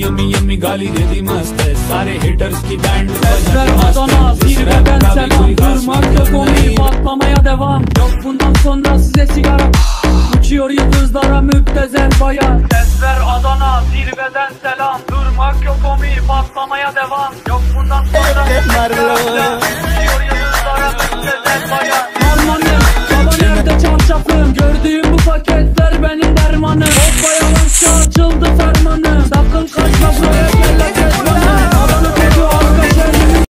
Yummy yummy गाली दे दी मस्त है सारे हेटर्स की band Ver Adana zirveden selam. Durmak yok onu patlamaya devam. Yok bundan sonra size sigara Uçuyor yıldızlara müptezel bayan Sesler Adana zirveden selam. Durmak yok onu patlamaya devam. Yok bundan sonra Uçuyor yıldızlara müptezel bayan Aman baba nerede çarşafım Gördüğüm bu paketler benim dermanım. Hoppa yavaşça açıldı